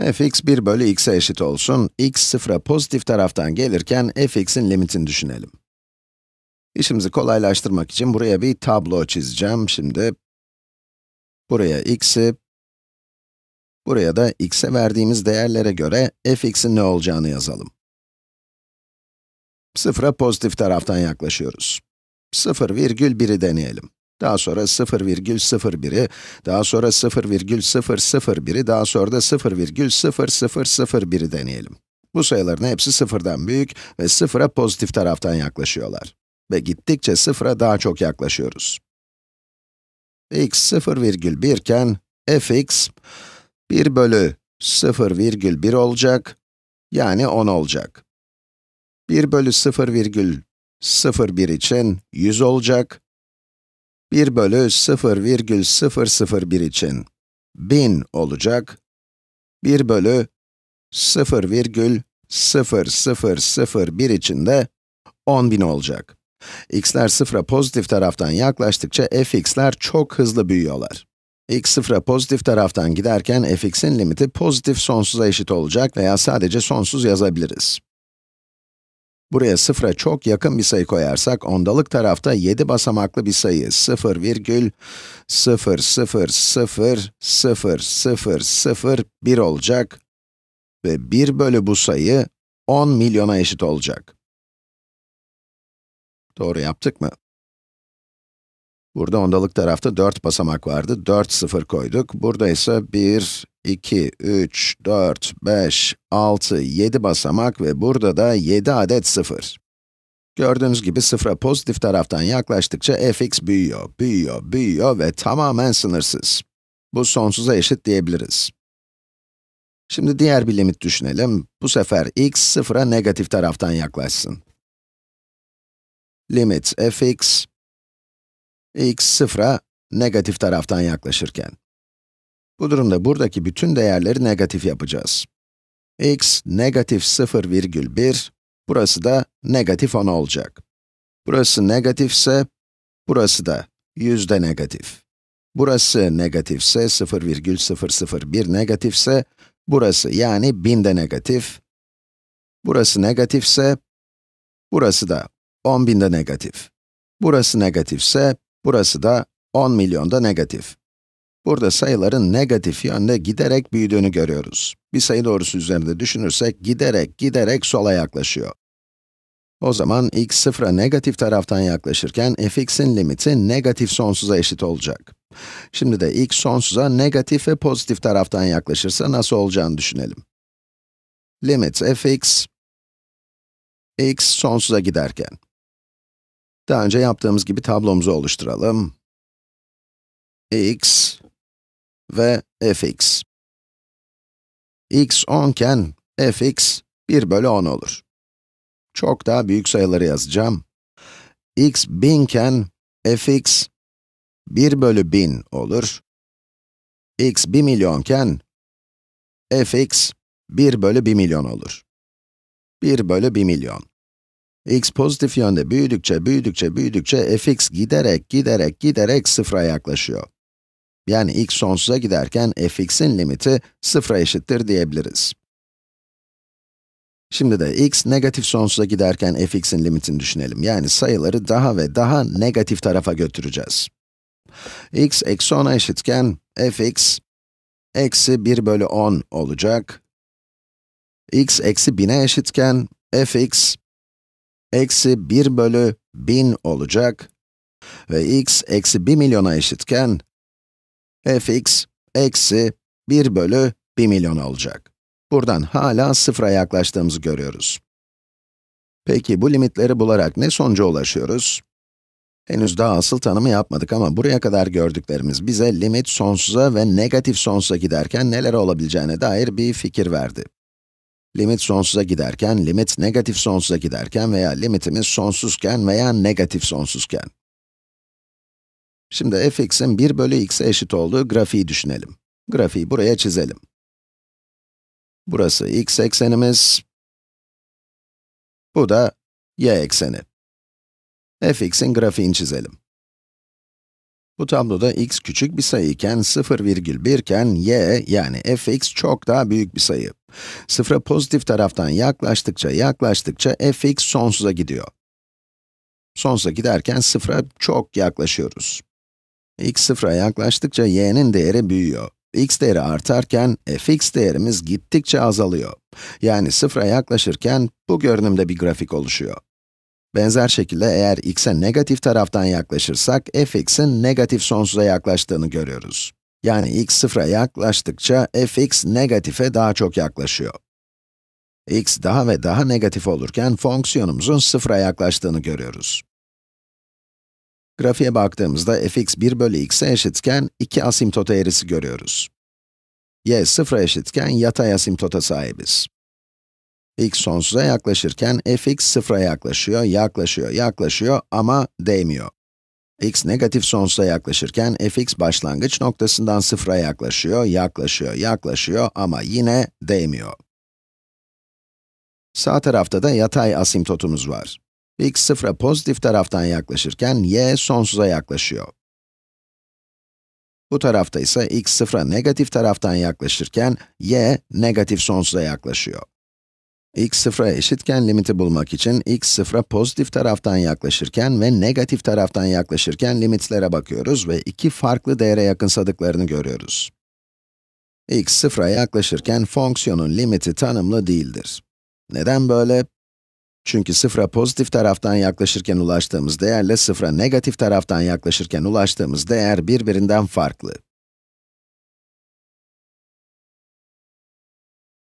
fx 1 bölü x'e eşit olsun, x sıfıra pozitif taraftan gelirken fx'in limitini düşünelim. İşimizi kolaylaştırmak için buraya bir tablo çizeceğim. Şimdi, buraya x'i, buraya da x'e verdiğimiz değerlere göre fx'in ne olacağını yazalım. Sıfıra pozitif taraftan yaklaşıyoruz. 0,1'i deneyelim. Daha sonra 0,01'i, daha sonra 0,001'i, daha sonra da 0,0001'i deneyelim. Bu sayıların hepsi sıfırdan büyük ve sıfıra pozitif taraftan yaklaşıyorlar. Ve gittikçe sıfıra daha çok yaklaşıyoruz. x 0,1 iken fx 1 bölü 0,1 olacak, yani 10 olacak. 1 bölü 0,01 için 100 olacak, 1 bölü 0,001 için 1000 olacak. 1 bölü 0,0001 için de 10.000 olacak. x'ler sıfıra pozitif taraftan yaklaştıkça fx'ler çok hızlı büyüyorlar. x sıfıra pozitif taraftan giderken fx'in limiti pozitif sonsuza eşit olacak veya sadece sonsuz yazabiliriz. Buraya sıfıra çok yakın bir sayı koyarsak, ondalık tarafta 7 basamaklı bir sayı 0 virgül 0 0 0 0 0 0 1 olacak ve 1 bölü bu sayı 10 milyona eşit olacak. Doğru yaptık mı? Burada ondalık tarafta 4 basamak vardı, 4 sıfır koyduk. Burada ise 1, 2, 3, 4, 5, 6, 7 basamak ve burada da 7 adet sıfır. Gördüğünüz gibi sıfıra pozitif taraftan yaklaştıkça fx büyüyor, büyüyor, büyüyor ve tamamen sınırsız. Bu sonsuza eşit diyebiliriz. Şimdi diğer bir limit düşünelim. Bu sefer x sıfıra negatif taraftan yaklaşsın. Limit fx, x sıfıra negatif taraftan yaklaşırken. Bu durumda buradaki bütün değerleri negatif yapacağız. x negatif 0,1, burası da negatif 10 olacak. Burası negatifse, burası da yüzde negatif. Burası negatifse, 0,001 negatifse, burası yani binde negatif. Burası negatifse, burası da 10 binde negatif. Burası negatifse, burası da 10 milyonda negatif. Burada sayıların negatif yönde giderek büyüdüğünü görüyoruz. Bir sayı doğrusu üzerinde düşünürsek, giderek, giderek sola yaklaşıyor. O zaman x sıfıra negatif taraftan yaklaşırken fx'in limiti negatif sonsuza eşit olacak. Şimdi de x sonsuza negatif ve pozitif taraftan yaklaşırsa nasıl olacağını düşünelim. Limit fx, x sonsuza giderken. Daha önce yaptığımız gibi tablomuzu oluşturalım. x ve fx. x 10 iken fx 1 bölü 10 olur. Çok daha büyük sayıları yazacağım. x 1000 iken fx 1 bölü 1000 olur. x 1 milyon iken fx 1 bölü 1 milyon olur. 1 bölü 1 milyon. X pozitif yönde büyüdükçe, büyüdükçe, büyüdükçe fx giderek, giderek, giderek sıfıra yaklaşıyor. Yani x sonsuza giderken fx'in limiti sıfıra eşittir diyebiliriz. Şimdi de x negatif sonsuza giderken fx'in limitini düşünelim. Yani sayıları daha ve daha negatif tarafa götüreceğiz. x eksi 10'a eşitken fx eksi 1 bölü 10 olacak. x eksi 1000'e eşitken fx eksi 1 bölü 1000 olacak. Ve x eksi 1 milyona eşitken fx eksi 1 bölü 1 milyon olacak. Buradan hala sıfıra yaklaştığımızı görüyoruz. Peki bu limitleri bularak ne sonuca ulaşıyoruz? Henüz daha asıl tanımı yapmadık ama buraya kadar gördüklerimiz bize limit sonsuza ve negatif sonsuza giderken neler olabileceğine dair bir fikir verdi. Limit sonsuza giderken, limit negatif sonsuza giderken veya limitimiz sonsuzken veya negatif sonsuzken. Şimdi fx'in 1 bölü x'e eşit olduğu grafiği düşünelim. Grafiği buraya çizelim. Burası x eksenimiz, bu da y ekseni. fx'in grafiğini çizelim. Bu tabloda x küçük bir sayı iken 0,1 iken y yani fx çok daha büyük bir sayı. Sıfıra pozitif taraftan yaklaştıkça yaklaştıkça fx sonsuza gidiyor. Sonsuza giderken sıfıra çok yaklaşıyoruz. x sıfıra yaklaştıkça y'nin değeri büyüyor. x değeri artarken fx değerimiz gittikçe azalıyor. Yani sıfıra yaklaşırken bu görünümde bir grafik oluşuyor. Benzer şekilde eğer x'e negatif taraftan yaklaşırsak, fx'in negatif sonsuza yaklaştığını görüyoruz. Yani x sıfıra yaklaştıkça fx negatife daha çok yaklaşıyor. x daha ve daha negatif olurken fonksiyonumuzun sıfıra yaklaştığını görüyoruz. Grafiğe baktığımızda fx 1 bölü x'e eşitken 2 asimptot eğrisi görüyoruz. y sıfıra eşitken yatay asimptota sahibiz x sonsuza yaklaşırken fx sıfıra yaklaşıyor, yaklaşıyor, yaklaşıyor ama değmiyor. x negatif sonsuza yaklaşırken fx başlangıç noktasından sıfıra yaklaşıyor, yaklaşıyor, yaklaşıyor ama yine değmiyor. Sağ tarafta da yatay asimtotumuz var. x sıfıra pozitif taraftan yaklaşırken y sonsuza yaklaşıyor. Bu tarafta ise x sıfıra negatif taraftan yaklaşırken y negatif sonsuza yaklaşıyor x sıfıra eşitken limiti bulmak için x sıfıra pozitif taraftan yaklaşırken ve negatif taraftan yaklaşırken limitlere bakıyoruz ve iki farklı değere yakınsadıklarını görüyoruz. x sıfıra yaklaşırken fonksiyonun limiti tanımlı değildir. Neden böyle? Çünkü sıfıra pozitif taraftan yaklaşırken ulaştığımız değerle sıfıra negatif taraftan yaklaşırken ulaştığımız değer birbirinden farklı.